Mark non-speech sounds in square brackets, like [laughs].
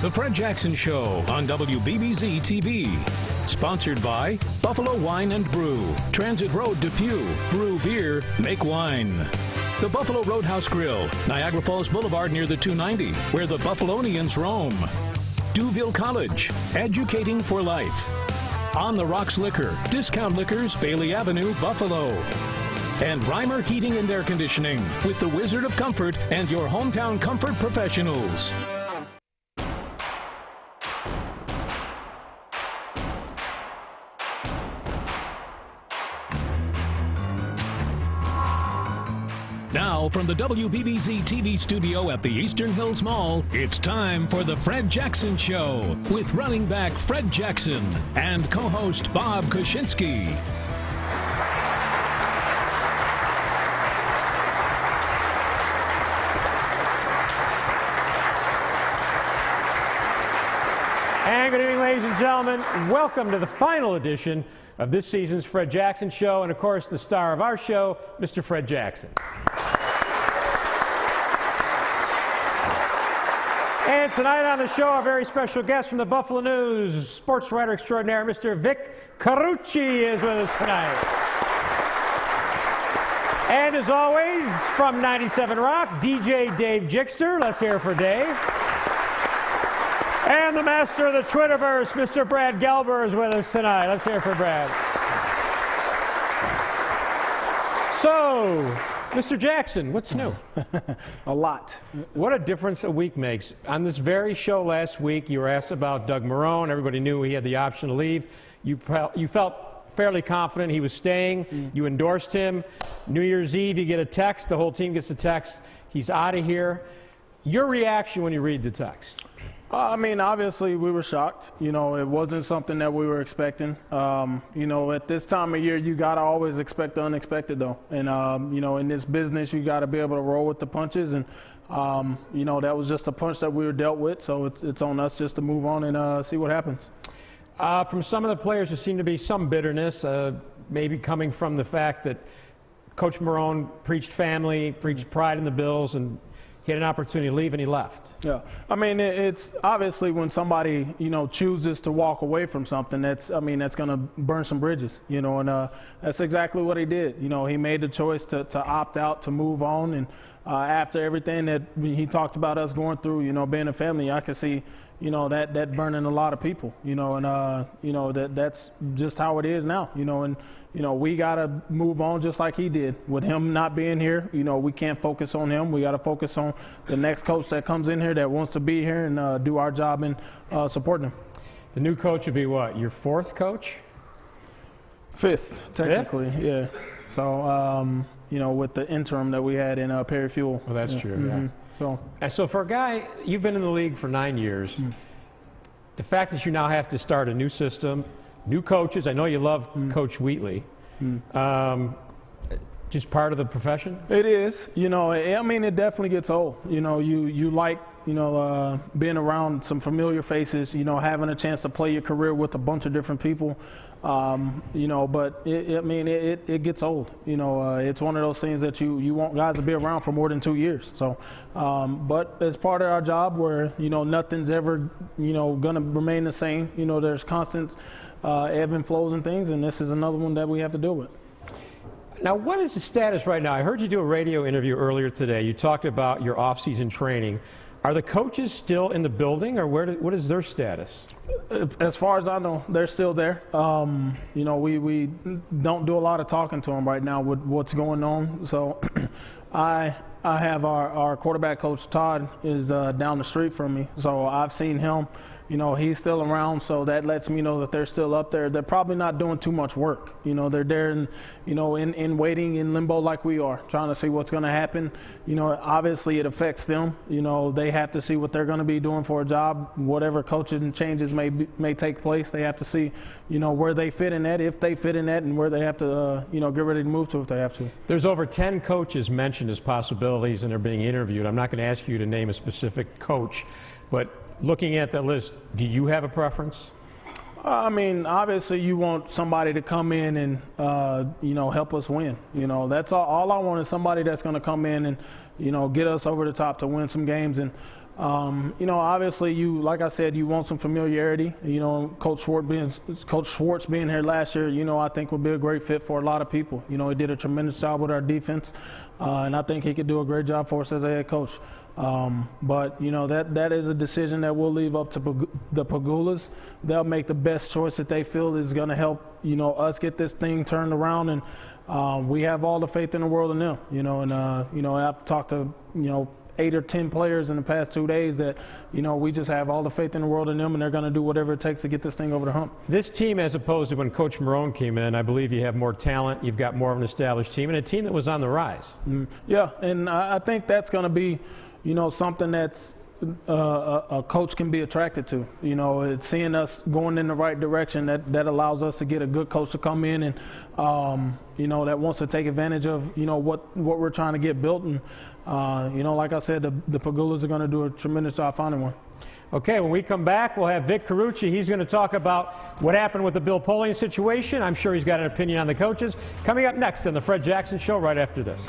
The Fred Jackson Show on WBBZ TV. Sponsored by Buffalo Wine and Brew, Transit Road, Depew. Brew beer, make wine. The Buffalo Roadhouse Grill, Niagara Falls Boulevard near the 290, where the Buffalonians roam. D'Youville College, educating for life. On the Rocks Liquor, Discount Liquors, Bailey Avenue, Buffalo. And Reimer Heating and Air Conditioning with the Wizard of Comfort and your hometown comfort professionals. Now, from the WBBZ TV studio at the Eastern Hills Mall, it's time for the Fred Jackson Show with running back Fred Jackson and co host Bob Kuszynski. And good evening, ladies and gentlemen. Welcome to the final edition of this season's Fred Jackson Show, and of course, the star of our show, Mr. Fred Jackson. And tonight on the show, our very special guest from the Buffalo News, sports writer extraordinaire, Mr. Vic Carucci, is with us tonight. And as always, from 97 Rock, DJ Dave Jixter. Let's hear for Dave. And the master of the Twitterverse, Mr. Brad Gelber, is with us tonight. Let's hear for Brad. So, Mr. Jackson, what's new? [laughs] a lot. What a difference a week makes. On this very show last week, you were asked about Doug Marrone. Everybody knew he had the option to leave. You, you felt fairly confident he was staying. Mm. You endorsed him. New Year's Eve, you get a text. The whole team gets a text. He's out of here. Your reaction when you read the text? Uh, I mean, obviously, we were shocked. You know, it wasn't something that we were expecting. Um, you know, at this time of year, you got to always expect the unexpected, though. And, um, you know, in this business, you got to be able to roll with the punches. And, um, you know, that was just a punch that we were dealt with. So it's, it's on us just to move on and uh, see what happens. Uh, from some of the players, there seemed to be some bitterness, uh, maybe coming from the fact that Coach Marrone preached family, preached pride in the Bills, and he had an opportunity to leave and he left. Yeah, I mean, it's obviously when somebody you know chooses to walk away from something, that's I mean that's going to burn some bridges, you know, and uh, that's exactly what he did. You know, he made the choice to, to opt out, to move on, and uh, after everything that he talked about us going through, you know, being a family, I could see you know that that burning a lot of people you know and uh you know that that's just how it is now you know and you know we got to move on just like he did. With him not being here you know we can't focus on him. We got to focus on the next coach that comes in here that wants to be here and uh, do our job in uh, supporting him. The new coach would be what? Your fourth coach? Fifth technically Fifth? yeah. So um, you know with the interim that we had in uh, Perry Fewell well that's yeah. true mm-hmm. yeah so, and so for a guy, you've been in the league for nine years. Mm. The fact that you now have to start a new system, new coaches. I know you love mm. Coach Wheatley. Mm. Um, just part of the profession. It is. You know, I mean, it definitely gets old. You know, you you like you know uh, being around some familiar faces. You know, having a chance to play your career with a bunch of different people. Um, you know, but it, I mean, it, it gets old. You know, uh, it's one of those things that you, you want guys to be around for more than two years. So, um, but as part of our job, where you know nothing's ever you know going to remain the same. You know, there's constant uh, ebb and flows and things, and this is another one that we have to deal with. Now, what is the status right now? I heard you do a radio interview earlier today. You talked about your off-season training. Are the coaches still in the building, or where? Do, what is their status? As far as I know, they're still there. Um, you know, we, we don't do a lot of talking to them right now with what's going on. So, [clears throat] I I have our, our quarterback coach Todd is uh, down the street from me, so I've seen him you know, he's still around, so that lets me know that they're still up there. They're probably not doing too much work. You know, they're there in, you know, in, in waiting in limbo like we are, trying to see what's going to happen. You know, obviously it affects them. You know, they have to see what they're going to be doing for a job. Whatever coaching changes may be, may take place, they have to see, you know, where they fit in that, if they fit in that, and where they have to, uh, you know, get ready to move to if they have to. There's over 10 coaches mentioned as possibilities, and they're being interviewed. I'm not going to ask you to name a specific coach, but looking at that list, do you have a preference? I mean, obviously, you want somebody to come in and uh, you know help us win. You know, that's all. All I want is somebody that's going to come in and you know get us over the top to win some games. And Um, you know, obviously, you like I said, you want some familiarity. You know, Coach Schwartz being Coach Schwartz being here last year, you know, I think would be a great fit for a lot of people. You know, he did a tremendous job with our defense, uh, and I think he could do a great job for us as a head coach. Um, but you know that that is a decision that we'll leave up to Pag- the Pegulas. They'll make the best choice that they feel is going to help you know us get this thing turned around, and um, we have all the faith in the world in them. You know, and uh, you know I've talked to you know eight or ten players in the past two days that you know we just have all the faith in the world in them, and they're going to do whatever it takes to get this thing over the hump. This team, as opposed to when Coach Marrone came in, I believe you have more talent. You've got more of an established team, and a team that was on the rise. Mm, yeah, and I I think that's going to be, you know, something that's uh, a, coach can be attracted to. You know, it's seeing us going in the right direction that, that allows us to get a good coach to come in and, um, you know, that wants to take advantage of, you know, what, what we're trying to get built. And, uh, you know, like I said, the, the Pegulas are going to do a tremendous job finding one. Okay, when we come back, we'll have Vic Carucci. He's going to talk about what happened with the Bill Polian situation. I'm sure he's got an opinion on the coaches. Coming up next on the Fred Jackson Show right after this.